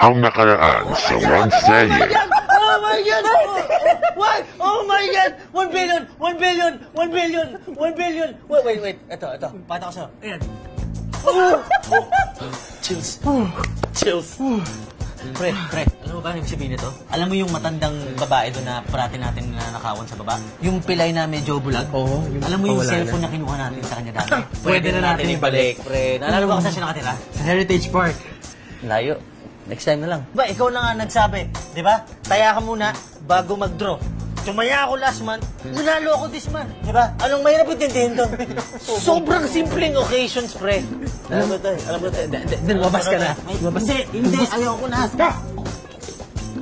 ang nakaraan sa One Saying. Oh my God! What? Oh my God! 1 billion! 1 billion! 1 billion! 1 billion! Wait, wait, wait. Ito, ito. Pata ko sa'yo. Ayan. Oh. Chills. Chills. Pre, pre, alam mo ba ang ibig sabihin nito? Alam mo yung matandang babae doon na parati natin na nakawan sa baba? Yung pilay na medyo bulag? Oo, yung Alam mo yung cellphone na. kinuha natin sa kanya dati? Pwede na natin ibalik, pre. Naalala mo ba kung saan siya nakatira? Sa Heritage Park. Layo. Next time na lang. Ba, ikaw na nga nagsabi, di ba? Taya ka muna bago mag-draw. Tumaya ako last month, nanalo ako this month. Di ba? Anong mahirap intindihin doon? Sobrang simpleng occasions, pre. Alam mo to, alam mo to. Then, lumabas ka na. Ay, Hindi, hindi, ayoko na.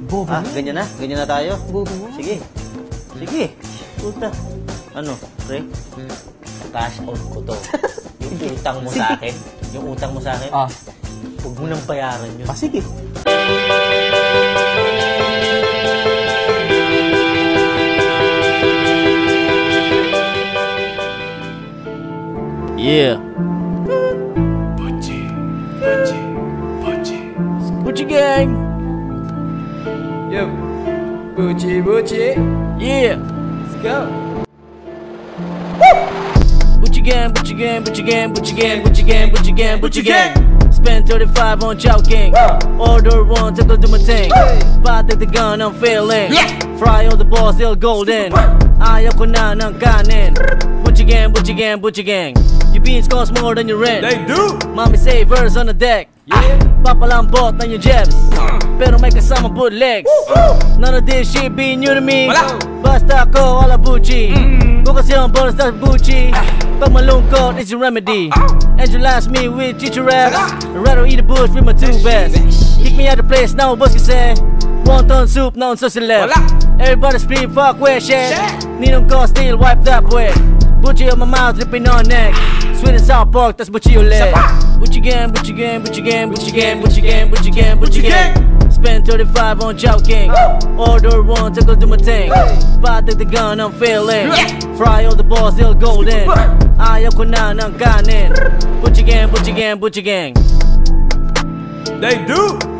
Bobo Ah, ganyan na? Ganyan na tayo? Bobo mo. Sige. Sige. Puta. Ano, pre? Cash out ko to. Yung utang mo sa akin. Yung utang mo sa akin. Ah. Huwag mo nang bayaran yun. Ah, sige. Yeah. Gucci gang. Yo. Bucci, Bucci. Yeah. Let's go. Gucci gang, Gucci gang, Gucci gang, Gucci gang, Gucci gang, Gucci gang, Gucci gang. Spend 35 on Chowking. Order one, take a do my thing. Fight the gun, I'm failing. Fry all the balls, still golden. Ayaw ko na ng kanin. Gucci gang, Gucci gang, Gucci gang. Your beans cost more than your rent. They do. Mommy savers on the deck. Yeah. Ah, Papalambot ng yung jebs Pero may kasama bootlegs. None of this shit be new to me. Basta ako ala Bucci Bukas yung bonus na Bucci Pag malungkot it's your remedy. And you last me with chicha raps. I'd rather eat a bush with my two best. Kick me out the place now boss kasi Wonton soup na unsa sila. Everybody scream fuck where shit? Ninong ko still wiped up with Bucci on my mouth, dripping on neck Sweden South Park, that's what you live. What you game, what you game, what you game, what you game, what you game, what you game, what you game. Spend 35 on chow joking. Order one, take go do my thing. Buy the gun, I'm failing. Fry all the balls, they'll go then. Ayoko na ng kanin. What you game, what you game, what you game. They do.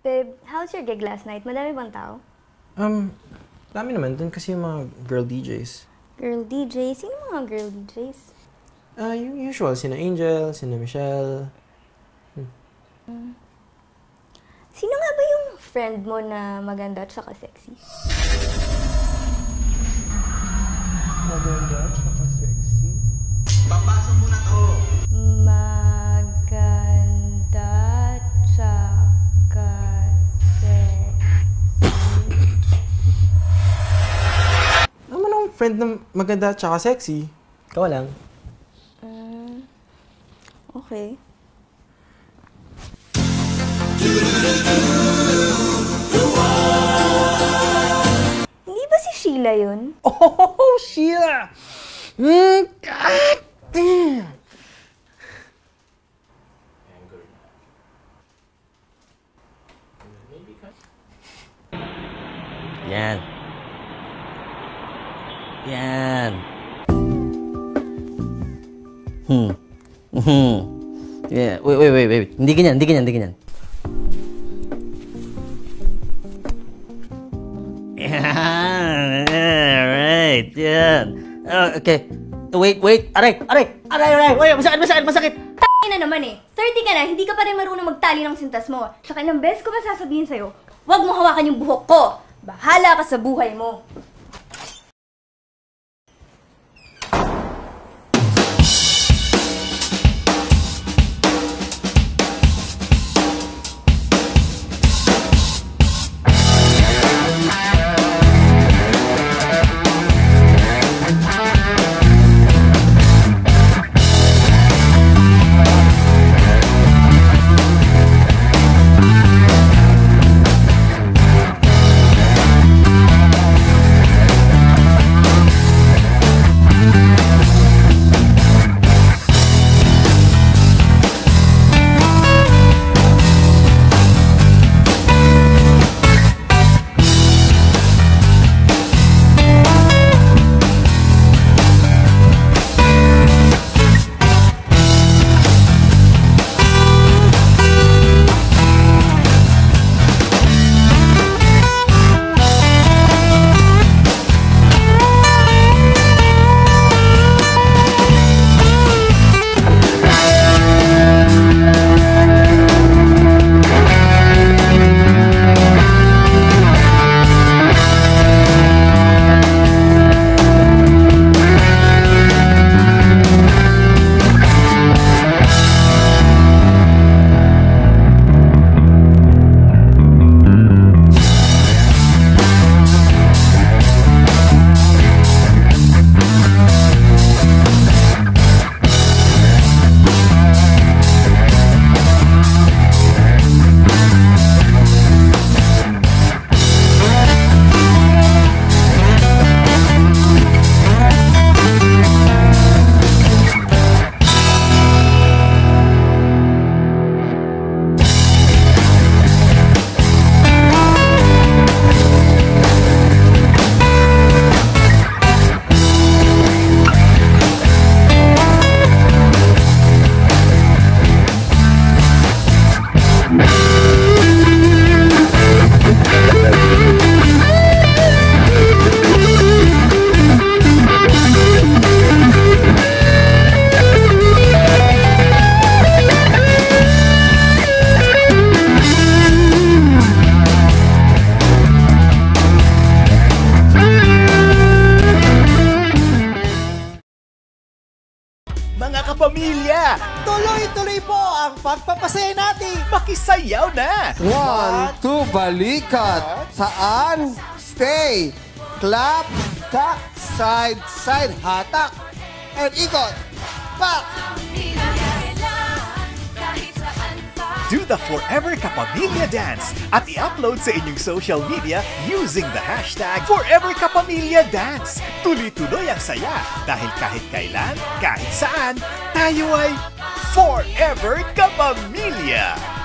Babe, how's your gig last night? Madami bang tao? Um, dami naman. Doon kasi yung mga girl DJs. Girl DJ? Sino mga girl DJs? Ah, yung usual. Sina Angel, sina Michelle. Sino nga ba yung friend mo na maganda at saka sexy? Maganda, tsaka sexy. Maganda friend na maganda tsaka sexy? Ikaw lang. Okay. Hindi ba si Sheila yun? Oh, Sheila! Mm, God damn! Yan Yan Hmm Hmm Yeah, wait, wait, wait, wait. Hindi ganyan, hindi ganyan, hindi ganyan. Yan, right, yan. Ah, okay. Wait, wait. Aray, aray, aray, aray. Wait, masakit, masakit, masakit. na naman eh. 30 ka na, hindi ka pa rin marunong magtali ng sintas mo. Tsaka ilang beses ko ba sasabihin sa'yo, huwag mo hawakan yung buhok ko. Bahala ka sa buhay mo. Mga kapamilya! Tuloy-tuloy po ang pagpapasaya natin. Makisayaw na! One, two, balikat. Saan? Stay. Clap, tap, side, side, hatak. And ikot. Back. Do the Forever Kapamilya Dance at i-upload sa inyong social media using the hashtag Forever Kapamilya Dance. Tuloy-tuloy ang saya dahil kahit kailan, kahit saan, tayo ay Forever Kapamilya!